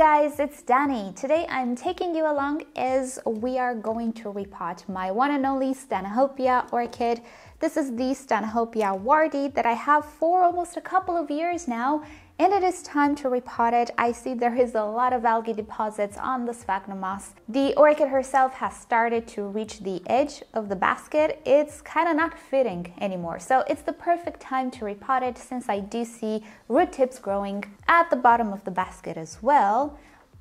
guys, it's Danny. Today I'm taking you along as we are going to repot my one and only Stanhopea orchid. This is the Stanhopea wardii that I have for almost a couple of years now and it is time to repot it. I see there is a lot of algae deposits on the sphagnum moss. The orchid herself has started to reach the edge of the basket. It's kind of not fitting anymore. So it's the perfect time to repot it since I do see root tips growing at the bottom of the basket as well.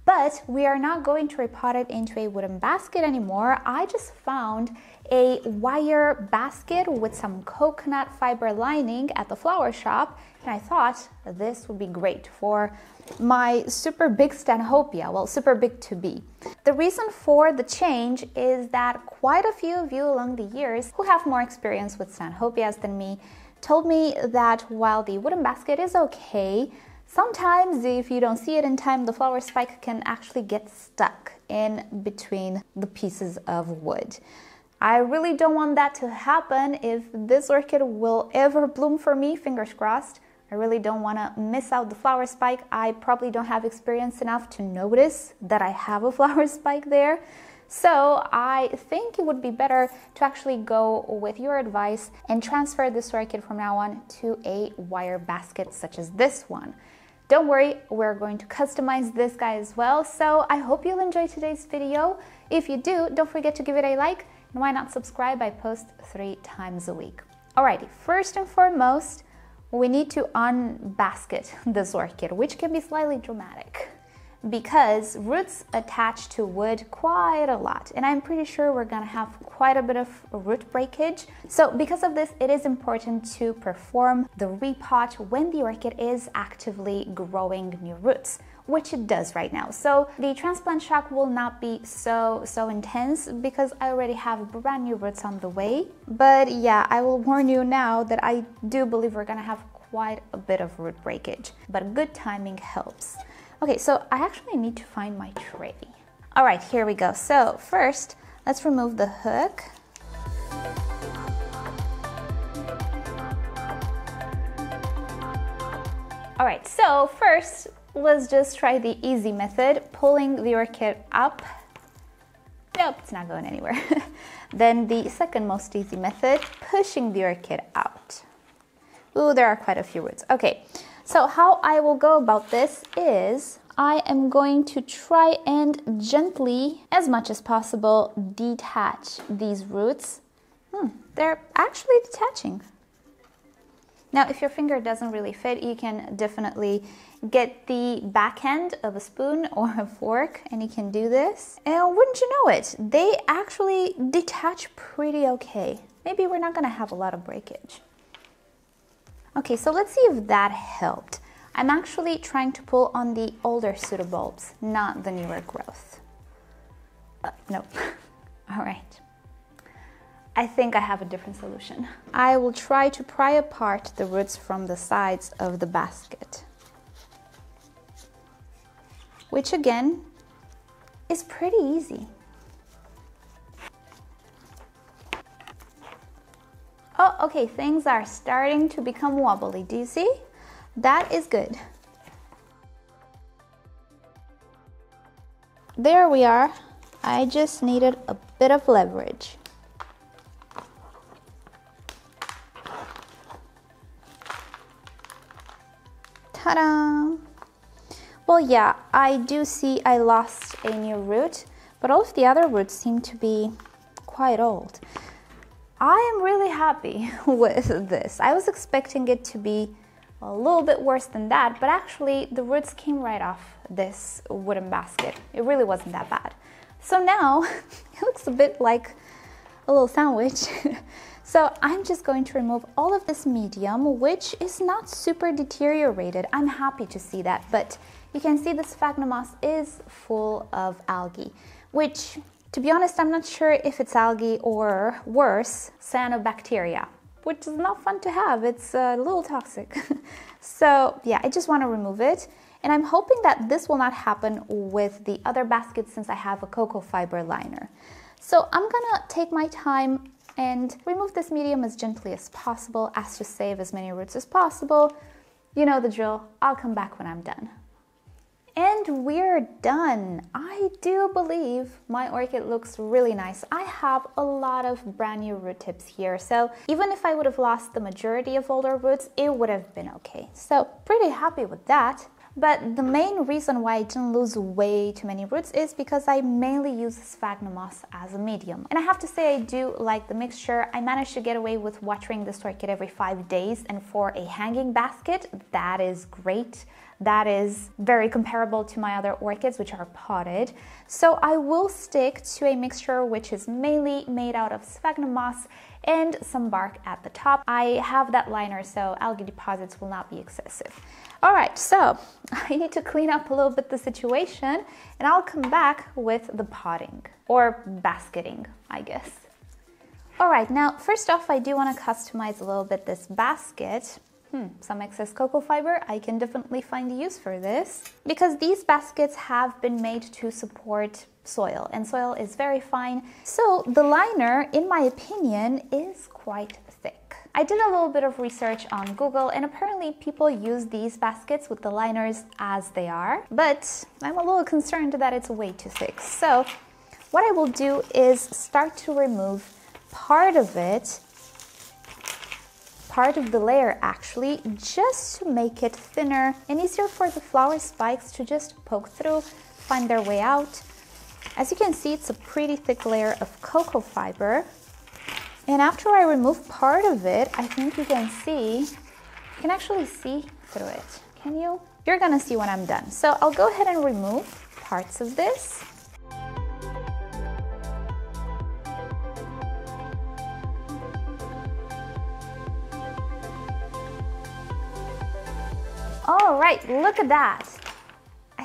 But we are not going to repot it into a wooden basket anymore. I just found a wire basket with some coconut fiber lining at the flower shop and I thought this would be great for my super big Stanhopea, well, super big to be. The reason for the change is that quite a few of you along the years who have more experience with Stanhopeas than me told me that while the wooden basket is okay, sometimes if you don't see it in time, the flower spike can actually get stuck in between the pieces of wood. I really don't want that to happen if this orchid will ever bloom for me, fingers crossed. I really don't want to miss out the flower spike. I probably don't have experience enough to notice that I have a flower spike there. So I think it would be better to actually go with your advice and transfer this orchid from now on to a wire basket such as this one. Don't worry, we're going to customize this guy as well. So I hope you'll enjoy today's video. If you do, don't forget to give it a like and why not subscribe? I post three times a week. Alrighty, first and foremost, we need to unbasket this orchid, which can be slightly dramatic because roots attach to wood quite a lot and I'm pretty sure we're gonna have quite a bit of root breakage. So because of this, it is important to perform the repot when the orchid is actively growing new roots which it does right now. So the transplant shock will not be so, so intense because I already have brand new roots on the way. But yeah, I will warn you now that I do believe we're gonna have quite a bit of root breakage, but good timing helps. Okay, so I actually need to find my tray. All right, here we go. So first, let's remove the hook. All right, so first let's just try the easy method, pulling the orchid up. Nope, it's not going anywhere. then the second most easy method, pushing the orchid out. Ooh, there are quite a few roots. Okay, so how I will go about this is I am going to try and gently, as much as possible, detach these roots. Hmm, they're actually detaching. Now, if your finger doesn't really fit, you can definitely get the back end of a spoon or a fork and you can do this. And wouldn't you know it, they actually detach pretty okay. Maybe we're not gonna have a lot of breakage. Okay, so let's see if that helped. I'm actually trying to pull on the older pseudobulbs, not the newer growth. Uh, no, all right. I think I have a different solution. I will try to pry apart the roots from the sides of the basket. Which again, is pretty easy. Oh, okay, things are starting to become wobbly. Do you see? That is good. There we are. I just needed a bit of leverage. Ta-da! Well, yeah, I do see I lost a new root, but all of the other roots seem to be quite old. I am really happy with this. I was expecting it to be a little bit worse than that, but actually the roots came right off this wooden basket. It really wasn't that bad. So now it looks a bit like a little sandwich. So I'm just going to remove all of this medium, which is not super deteriorated. I'm happy to see that, but you can see sphagnum moss is full of algae, which to be honest, I'm not sure if it's algae or worse, cyanobacteria, which is not fun to have. It's uh, a little toxic. so yeah, I just want to remove it. And I'm hoping that this will not happen with the other basket since I have a cocoa fiber liner. So I'm gonna take my time and remove this medium as gently as possible as to save as many roots as possible. You know the drill, I'll come back when I'm done. And we're done. I do believe my orchid looks really nice. I have a lot of brand new root tips here. So even if I would have lost the majority of older roots, it would have been okay. So pretty happy with that. But the main reason why I didn't lose way too many roots is because I mainly use sphagnum moss as a medium. And I have to say I do like the mixture. I managed to get away with watering this orchid every five days and for a hanging basket, that is great. That is very comparable to my other orchids, which are potted. So I will stick to a mixture which is mainly made out of sphagnum moss and some bark at the top. I have that liner so algae deposits will not be excessive. All right, so I need to clean up a little bit the situation and I'll come back with the potting or basketing, I guess. All right, now first off, I do want to customize a little bit this basket Hmm, some excess cocoa fiber, I can definitely find a use for this. Because these baskets have been made to support soil, and soil is very fine. So the liner, in my opinion, is quite thick. I did a little bit of research on Google, and apparently people use these baskets with the liners as they are, but I'm a little concerned that it's way too thick. So what I will do is start to remove part of it part of the layer actually just to make it thinner and easier for the flower spikes to just poke through, find their way out. As you can see, it's a pretty thick layer of cocoa fiber. And after I remove part of it, I think you can see, you can actually see through it. Can you? You're gonna see when I'm done. So I'll go ahead and remove parts of this. All right, look at that.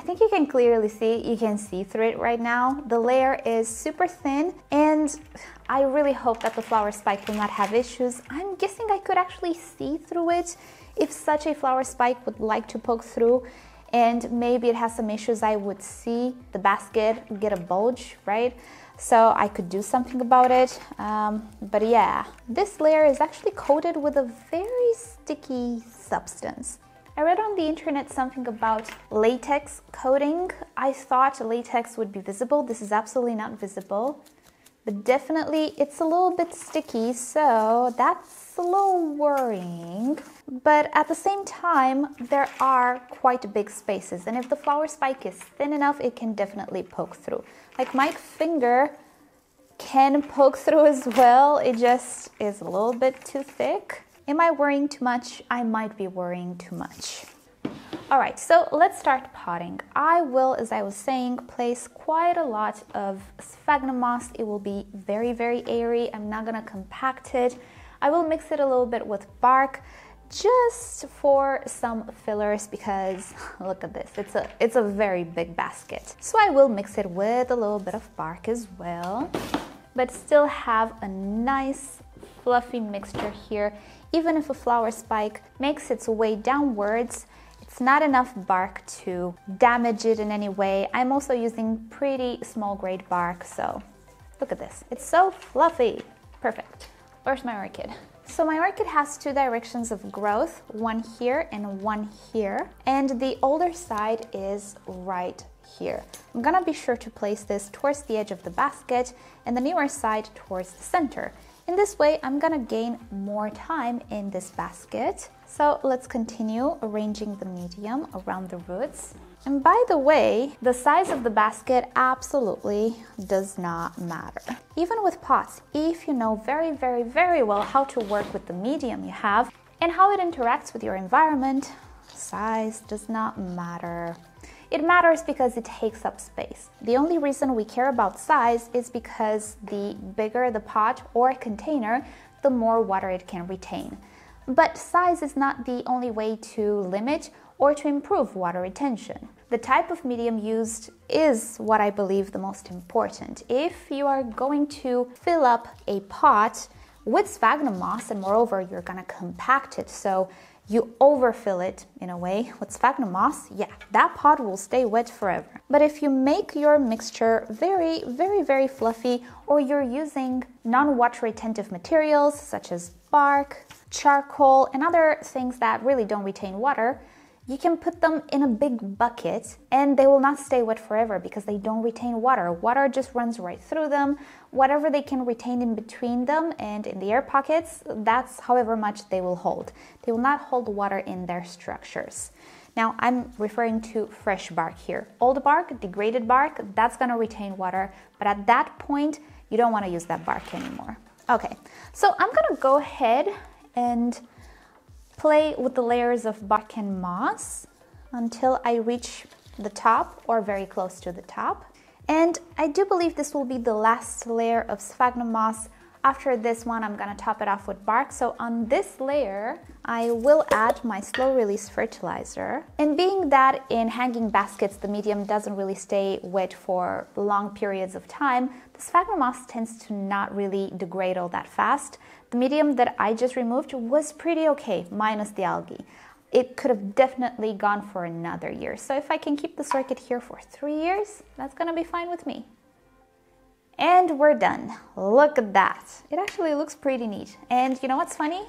Think you can clearly see, you can see through it right now. The layer is super thin and I really hope that the flower spike will not have issues. I'm guessing I could actually see through it if such a flower spike would like to poke through and maybe it has some issues, I would see the basket get a bulge, right? So I could do something about it. Um, but yeah, this layer is actually coated with a very sticky substance. I read on the internet something about latex coating. I thought latex would be visible. This is absolutely not visible, but definitely it's a little bit sticky, so that's a little worrying. But at the same time, there are quite big spaces, and if the flower spike is thin enough, it can definitely poke through. Like my finger can poke through as well, it just is a little bit too thick. Am I worrying too much? I might be worrying too much. All right, so let's start potting. I will, as I was saying, place quite a lot of sphagnum moss. It will be very, very airy. I'm not gonna compact it. I will mix it a little bit with bark just for some fillers because look at this it's a it's a very big basket so I will mix it with a little bit of bark as well but still have a nice fluffy mixture here even if a flower spike makes its way downwards, it's not enough bark to damage it in any way. I'm also using pretty small grade bark, so look at this. It's so fluffy. Perfect. Where's my orchid? So my orchid has two directions of growth, one here and one here. And the older side is right here. I'm gonna be sure to place this towards the edge of the basket and the newer side towards the center. In this way, I'm gonna gain more time in this basket. So let's continue arranging the medium around the roots. And by the way, the size of the basket absolutely does not matter. Even with pots, if you know very, very, very well how to work with the medium you have and how it interacts with your environment, size does not matter. It matters because it takes up space. The only reason we care about size is because the bigger the pot or container, the more water it can retain. But size is not the only way to limit or to improve water retention. The type of medium used is what I believe the most important. If you are going to fill up a pot with sphagnum moss and moreover you're going to compact it so you overfill it in a way with sphagnum moss, yeah, that pot will stay wet forever. But if you make your mixture very, very, very fluffy, or you're using non-water retentive materials such as bark, charcoal, and other things that really don't retain water, You can put them in a big bucket and they will not stay wet forever because they don't retain water. Water just runs right through them. Whatever they can retain in between them and in the air pockets, that's however much they will hold. They will not hold water in their structures. Now I'm referring to fresh bark here. Old bark, degraded bark, that's gonna retain water, but at that point, you don't wanna use that bark anymore. Okay, so I'm gonna go ahead and play with the layers of bark and moss until I reach the top or very close to the top. And I do believe this will be the last layer of sphagnum moss. After this one, I'm gonna top it off with bark. So on this layer, I will add my slow release fertilizer. And being that in hanging baskets, the medium doesn't really stay wet for long periods of time, the sphagnum moss tends to not really degrade all that fast. The medium that I just removed was pretty okay, minus the algae. It could have definitely gone for another year. So if I can keep this circuit here for three years, that's gonna be fine with me. And we're done. Look at that. It actually looks pretty neat. And you know what's funny?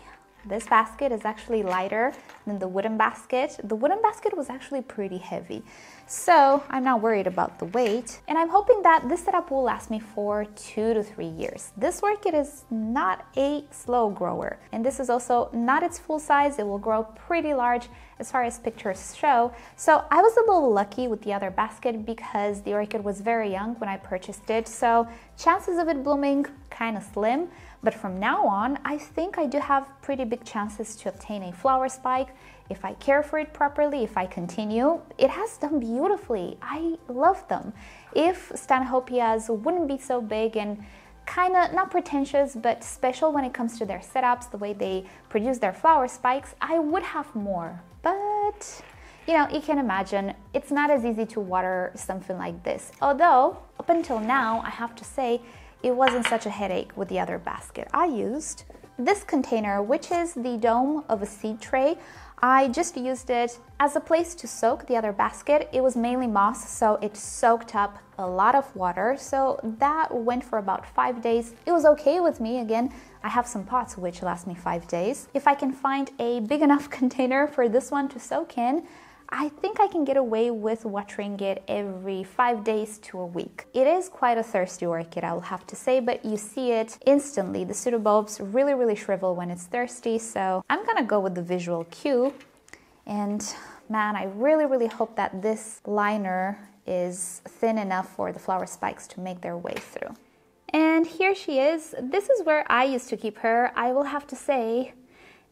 This basket is actually lighter than the wooden basket. The wooden basket was actually pretty heavy. So I'm not worried about the weight. And I'm hoping that this setup will last me for two to three years. This orchid is not a slow grower. And this is also not its full size. It will grow pretty large as far as pictures show. So I was a little lucky with the other basket because the orchid was very young when I purchased it. So chances of it blooming kind of slim. But from now on, I think I do have pretty big chances to obtain a flower spike if I care for it properly, if I continue. It has done beautifully. I love them. If Stanhopeas wouldn't be so big and kind of not pretentious but special when it comes to their setups, the way they produce their flower spikes, I would have more. But you know, you can imagine it's not as easy to water something like this. Although, up until now, I have to say, it wasn't such a headache with the other basket. I used this container, which is the dome of a seed tray. I just used it as a place to soak the other basket. It was mainly moss, so it soaked up a lot of water. So that went for about five days. It was okay with me. Again, I have some pots which last me five days. If I can find a big enough container for this one to soak in, I think I can get away with watering it every five days to a week. It is quite a thirsty orchid, I will have to say, but you see it instantly. The pseudobulbs really, really shrivel when it's thirsty, so I'm gonna go with the visual cue. And man, I really, really hope that this liner is thin enough for the flower spikes to make their way through. And here she is. This is where I used to keep her. I will have to say,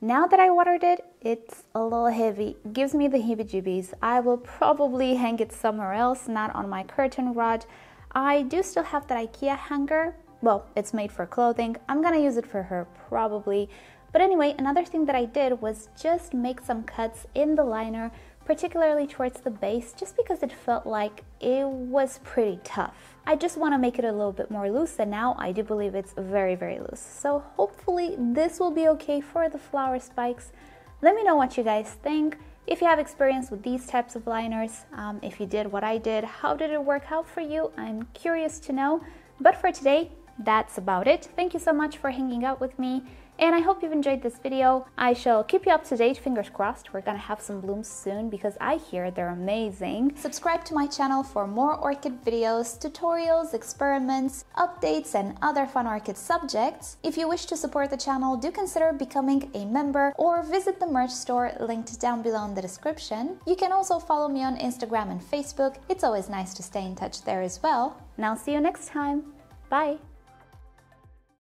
now that I watered it, it's a little heavy. Gives me the heebie-jeebies. I will probably hang it somewhere else, not on my curtain rod. I do still have that IKEA hanger. Well, it's made for clothing. I'm gonna use it for her probably. But anyway, another thing that I did was just make some cuts in the liner particularly towards the base, just because it felt like it was pretty tough. I just want to make it a little bit more loose, and now I do believe it's very, very loose. So hopefully this will be okay for the flower spikes. Let me know what you guys think. If you have experience with these types of liners, um, if you did what I did, how did it work out for you? I'm curious to know. But for today, that's about it. Thank you so much for hanging out with me. And I hope you've enjoyed this video. I shall keep you up to date, fingers crossed. We're gonna have some blooms soon because I hear they're amazing. Subscribe to my channel for more orchid videos, tutorials, experiments, updates, and other fun orchid subjects. If you wish to support the channel, do consider becoming a member or visit the merch store linked down below in the description. You can also follow me on Instagram and Facebook. It's always nice to stay in touch there as well. And I'll see you next time. Bye!